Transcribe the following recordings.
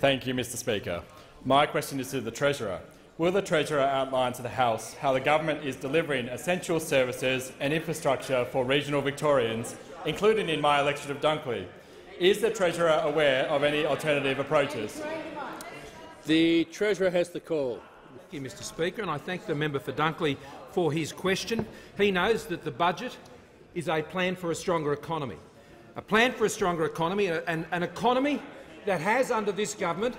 Thank you, Mr Speaker. My question is to the Treasurer. Will the Treasurer outline to the House how the government is delivering essential services and infrastructure for regional Victorians, including in my election of Dunkley? Is the Treasurer aware of any alternative approaches? The Treasurer has the call. Thank you, Mr Speaker, and I thank the member for Dunkley for his question. He knows that the budget is a plan for a stronger economy, a plan for a stronger economy, and an economy that has, under this government,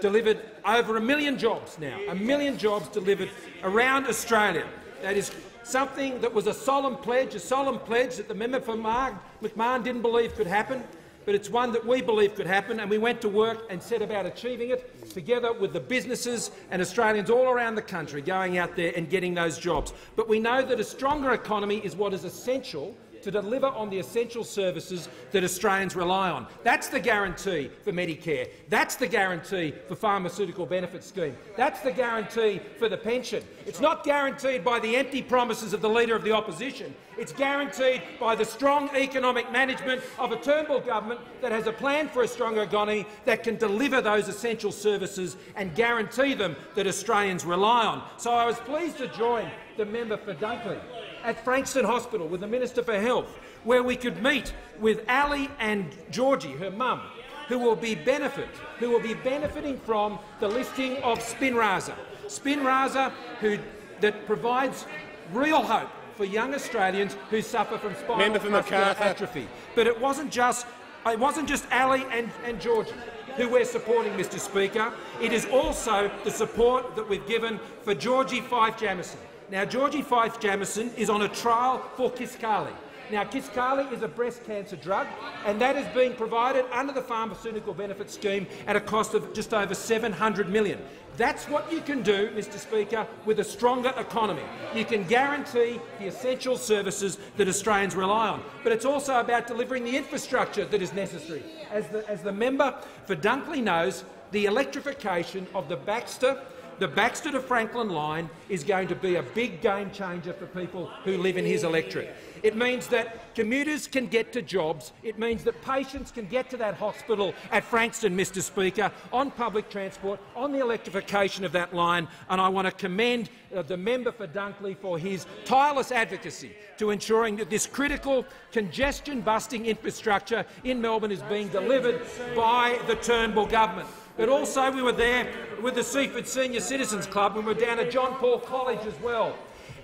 delivered over a million jobs now, a million jobs delivered around Australia. That is something that was a solemn pledge, a solemn pledge that the member for McMahon didn't believe could happen, but it's one that we believe could happen, and we went to work and set about achieving it together with the businesses and Australians all around the country going out there and getting those jobs. But we know that a stronger economy is what is essential to deliver on the essential services that Australians rely on. That's the guarantee for Medicare. That's the guarantee for pharmaceutical benefit scheme. That's the guarantee for the pension. It's not guaranteed by the empty promises of the Leader of the Opposition. It's guaranteed by the strong economic management of a Turnbull government that has a plan for a stronger economy that can deliver those essential services and guarantee them that Australians rely on. So I was pleased to join the member for Dunkley at Frankston Hospital with the Minister for Health, where we could meet with Ali and Georgie, her mum, who will be benefit, who will be benefiting from the listing of Spinraza. Spinraza, who that provides real hope for young Australians who suffer from spinal muscular atrophy. But it wasn't just it wasn't just Ali and, and Georgie who we're supporting, Mr Speaker. It is also the support that we've given for Georgie Fife Jamieson, now, Georgie Fife Jamieson is on a trial for Kisqali. Now, Kisqali is a breast cancer drug, and that is being provided under the Pharmaceutical Benefit Scheme at a cost of just over 700 million. That's what you can do, Mr Speaker, with a stronger economy. You can guarantee the essential services that Australians rely on. But it's also about delivering the infrastructure that is necessary. As the, as the member for Dunkley knows, the electrification of the Baxter the Baxter to Frankston line is going to be a big game changer for people who live in his electorate. It means that commuters can get to jobs. It means that patients can get to that hospital at Frankston, Mr Speaker, on public transport, on the electrification of that line. And I want to commend uh, the member for Dunkley for his tireless advocacy to ensuring that this critical congestion-busting infrastructure in Melbourne is being delivered by the Turnbull government. But also we were there with the Seaford Senior Citizens Club and we were down at John Paul College as well.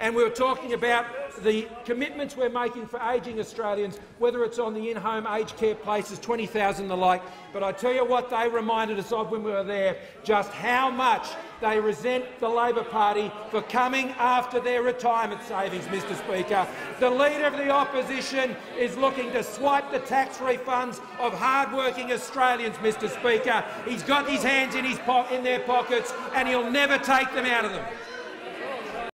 And we were talking about the commitments we're making for ageing Australians, whether it's on the in-home aged care places, 20,000 and the like. But I tell you what they reminded us of when we were there, just how much they resent the Labor Party for coming after their retirement savings, Mr Speaker. The Leader of the Opposition is looking to swipe the tax refunds of hard-working Australians, Mr Speaker. He's got his hands in, his in their pockets and he'll never take them out of them.